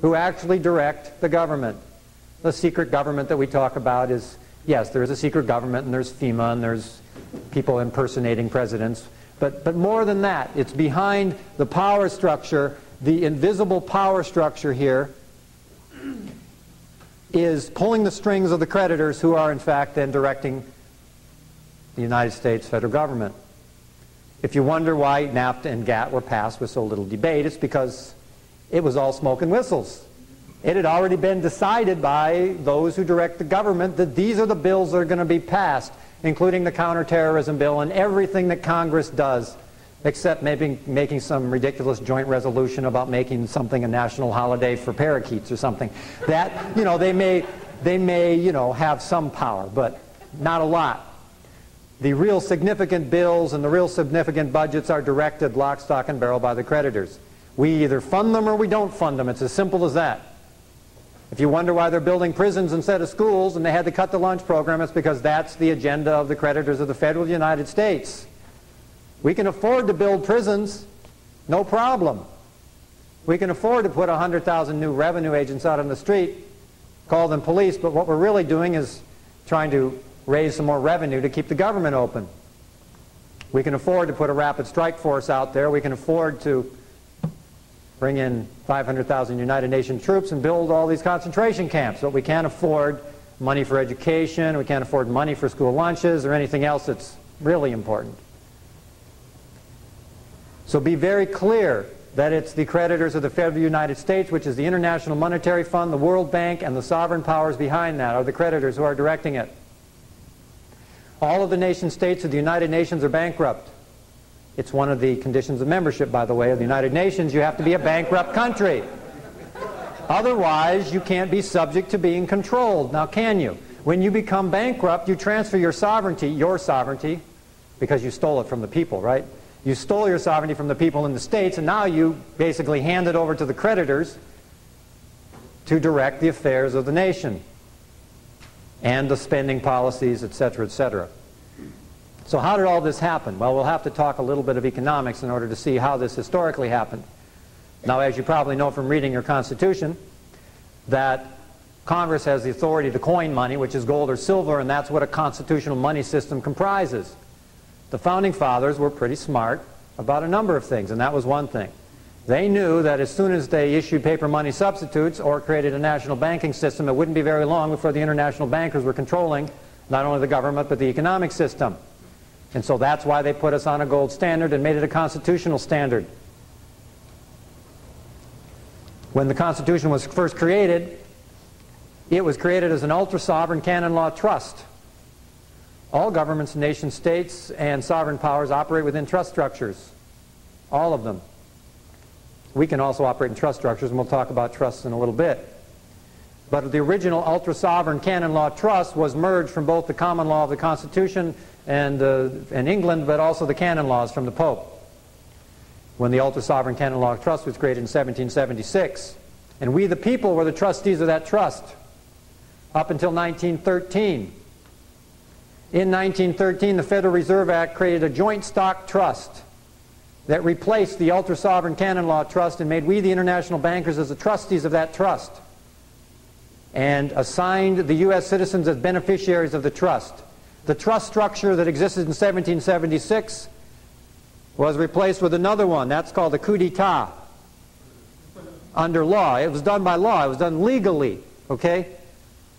who actually direct the government. The secret government that we talk about is, yes, there is a secret government and there's FEMA and there's people impersonating presidents. But, but more than that, it's behind the power structure, the invisible power structure here is pulling the strings of the creditors who are in fact then directing the United States federal government. If you wonder why NAFTA and GATT were passed with so little debate, it's because it was all smoke and whistles. It had already been decided by those who direct the government that these are the bills that are going to be passed, including the counterterrorism bill and everything that Congress does, except maybe making some ridiculous joint resolution about making something a national holiday for parakeets or something. That, you know, they may, they may, you know, have some power, but not a lot. The real significant bills and the real significant budgets are directed lock, stock, and barrel by the creditors. We either fund them or we don't fund them. It's as simple as that. If you wonder why they're building prisons instead of schools and they had to cut the lunch program, it's because that's the agenda of the creditors of the federal United States. We can afford to build prisons, no problem. We can afford to put 100,000 new revenue agents out on the street, call them police, but what we're really doing is trying to raise some more revenue to keep the government open. We can afford to put a rapid strike force out there. We can afford to bring in 500,000 United Nations troops and build all these concentration camps. But we can't afford money for education, we can't afford money for school lunches or anything else that's really important. So be very clear that it's the creditors of the Federal United States, which is the International Monetary Fund, the World Bank, and the sovereign powers behind that are the creditors who are directing it. All of the nation states of the United Nations are bankrupt. It's one of the conditions of membership, by the way, of the United Nations. You have to be a bankrupt country. Otherwise, you can't be subject to being controlled. Now, can you? When you become bankrupt, you transfer your sovereignty, your sovereignty, because you stole it from the people, right? You stole your sovereignty from the people in the states, and now you basically hand it over to the creditors to direct the affairs of the nation and the spending policies, etc., etc. So how did all this happen? Well, we'll have to talk a little bit of economics in order to see how this historically happened. Now, as you probably know from reading your Constitution, that Congress has the authority to coin money, which is gold or silver, and that's what a constitutional money system comprises. The Founding Fathers were pretty smart about a number of things, and that was one thing. They knew that as soon as they issued paper money substitutes or created a national banking system, it wouldn't be very long before the international bankers were controlling not only the government but the economic system. And so that's why they put us on a gold standard and made it a constitutional standard. When the Constitution was first created, it was created as an ultra-sovereign canon law trust. All governments, nation states, and sovereign powers operate within trust structures. All of them. We can also operate in trust structures, and we'll talk about trusts in a little bit. But the original ultra-sovereign canon law trust was merged from both the common law of the Constitution and, uh, and England, but also the canon laws from the Pope. When the ultra-sovereign canon law trust was created in 1776. And we, the people, were the trustees of that trust up until 1913. In 1913, the Federal Reserve Act created a joint stock trust that replaced the ultra-sovereign canon law trust and made we, the international bankers, as the trustees of that trust and assigned the U.S. citizens as beneficiaries of the trust. The trust structure that existed in 1776 was replaced with another one. That's called the coup d'etat under law. It was done by law. It was done legally. Okay?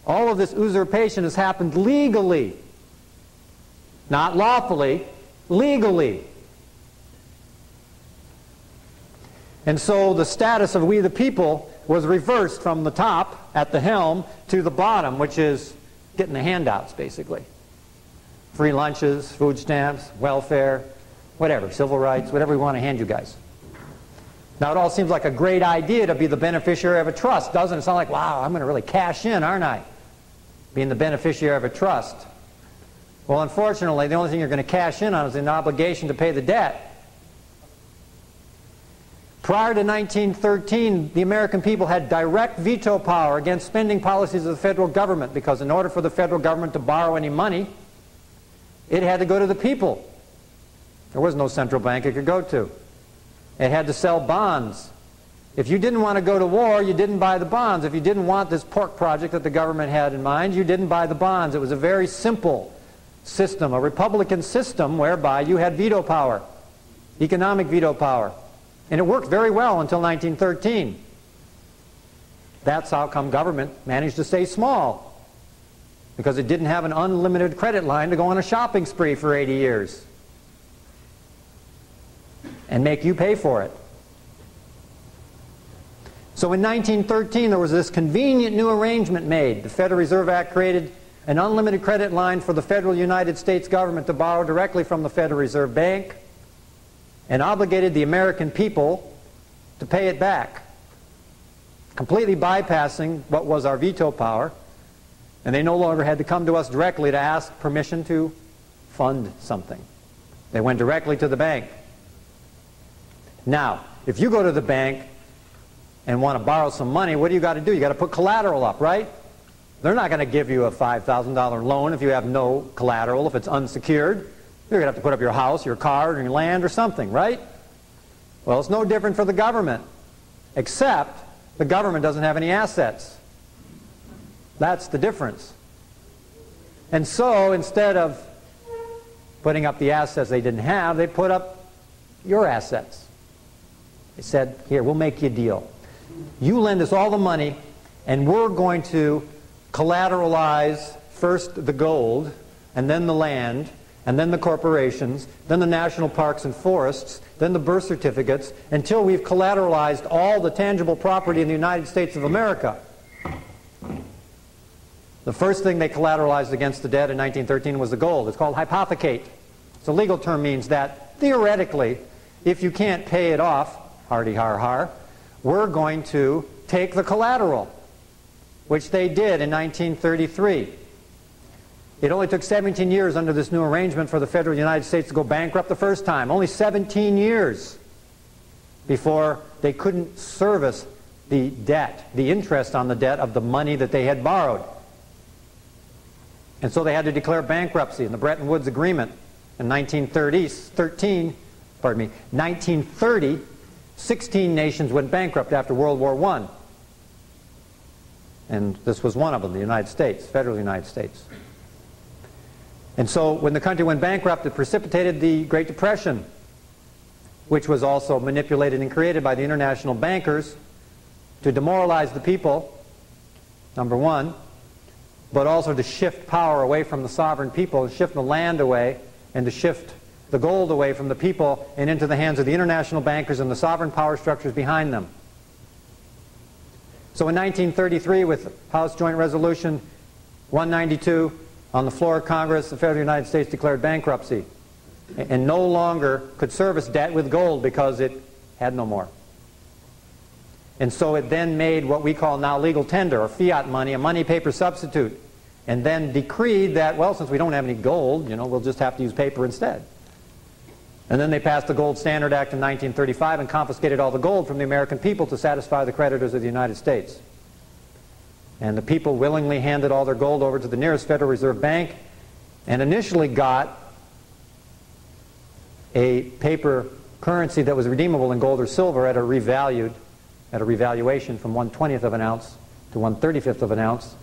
All of this usurpation has happened legally. Not lawfully, legally. And so the status of we the people was reversed from the top at the helm to the bottom, which is getting the handouts, basically. Free lunches, food stamps, welfare, whatever, civil rights, whatever we want to hand you guys. Now, it all seems like a great idea to be the beneficiary of a trust, doesn't it? Sound like, wow, I'm going to really cash in, aren't I? Being the beneficiary of a trust. Well, unfortunately, the only thing you're going to cash in on is an obligation to pay the debt. Prior to 1913, the American people had direct veto power against spending policies of the federal government because in order for the federal government to borrow any money, it had to go to the people. There was no central bank it could go to. It had to sell bonds. If you didn't want to go to war, you didn't buy the bonds. If you didn't want this pork project that the government had in mind, you didn't buy the bonds. It was a very simple system, a Republican system whereby you had veto power, economic veto power. And it worked very well until 1913. That's how come government managed to stay small. Because it didn't have an unlimited credit line to go on a shopping spree for 80 years and make you pay for it. So in 1913, there was this convenient new arrangement made. The Federal Reserve Act created an unlimited credit line for the federal United States government to borrow directly from the Federal Reserve Bank and obligated the American people to pay it back, completely bypassing what was our veto power, and they no longer had to come to us directly to ask permission to fund something. They went directly to the bank. Now, if you go to the bank and want to borrow some money, what do you got to do? You got to put collateral up, right? They're not going to give you a $5,000 loan if you have no collateral, if it's unsecured. You're going to have to put up your house, your car, your land or something, right? Well, it's no different for the government, except the government doesn't have any assets. That's the difference. And so instead of putting up the assets they didn't have, they put up your assets. They said, here, we'll make you a deal. You lend us all the money, and we're going to collateralize first the gold, and then the land, and then the corporations, then the national parks and forests, then the birth certificates, until we've collateralized all the tangible property in the United States of America. The first thing they collateralized against the debt in 1913 was the gold. It's called hypothecate. It's a legal term means that theoretically, if you can't pay it off, hardy har har, we're going to take the collateral, which they did in 1933. It only took 17 years under this new arrangement for the federal United States to go bankrupt the first time. Only 17 years before they couldn't service the debt, the interest on the debt of the money that they had borrowed. And so they had to declare bankruptcy in the Bretton Woods Agreement in 1913, pardon me, 1930, 16 nations went bankrupt after World War I. And this was one of them, the United States, federal United States. And so when the country went bankrupt, it precipitated the Great Depression, which was also manipulated and created by the international bankers to demoralize the people, number one, but also to shift power away from the sovereign people, to shift the land away, and to shift the gold away from the people and into the hands of the international bankers and the sovereign power structures behind them. So in 1933, with House Joint Resolution 192, on the floor of Congress, the Federal United States declared bankruptcy and no longer could service debt with gold because it had no more. And so it then made what we call now legal tender or fiat money, a money paper substitute, and then decreed that, well, since we don't have any gold, you know, we'll just have to use paper instead. And then they passed the Gold Standard Act in 1935 and confiscated all the gold from the American people to satisfy the creditors of the United States. And the people willingly handed all their gold over to the nearest Federal Reserve Bank and initially got a paper currency that was redeemable in gold or silver at a revalued, at a revaluation from 1 20th of an ounce to 1 35th of an ounce.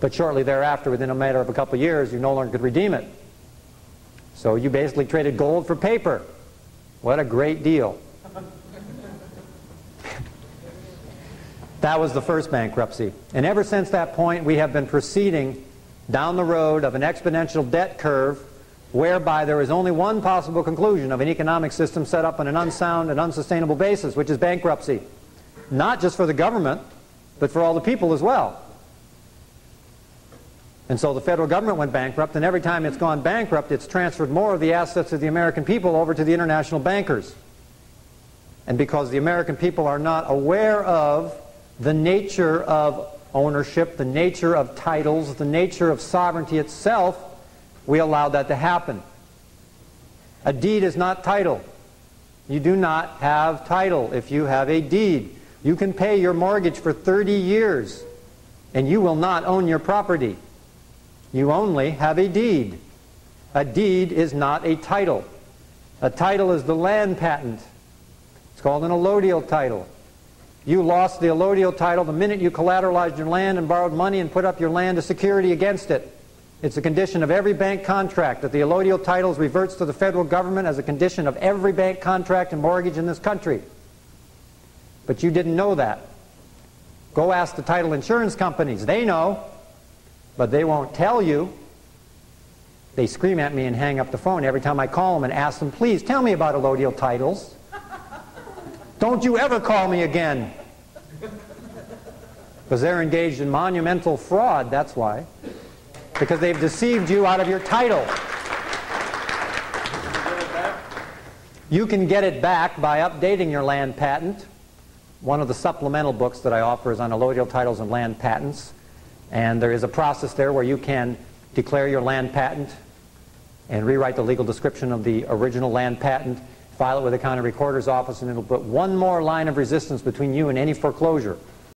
But shortly thereafter, within a matter of a couple of years, you no longer could redeem it. So you basically traded gold for paper. What a great deal. That was the first bankruptcy. And ever since that point, we have been proceeding down the road of an exponential debt curve whereby there is only one possible conclusion of an economic system set up on an unsound and unsustainable basis, which is bankruptcy. Not just for the government, but for all the people as well. And so the federal government went bankrupt, and every time it's gone bankrupt, it's transferred more of the assets of the American people over to the international bankers. And because the American people are not aware of the nature of ownership, the nature of titles, the nature of sovereignty itself, we allow that to happen. A deed is not title. You do not have title if you have a deed. You can pay your mortgage for 30 years and you will not own your property. You only have a deed. A deed is not a title. A title is the land patent. It's called an allodial title. You lost the allodial title the minute you collateralized your land and borrowed money and put up your land as security against it. It's a condition of every bank contract that the allodial titles reverts to the federal government as a condition of every bank contract and mortgage in this country. But you didn't know that. Go ask the title insurance companies. They know, but they won't tell you. They scream at me and hang up the phone every time I call them and ask them, please tell me about allodial titles. Don't you ever call me again. Because they're engaged in monumental fraud, that's why. Because they've deceived you out of your title. You can get it back by updating your land patent. One of the supplemental books that I offer is on allodial titles and land patents. And there is a process there where you can declare your land patent and rewrite the legal description of the original land patent file it with the county recorder's office, and it'll put one more line of resistance between you and any foreclosure.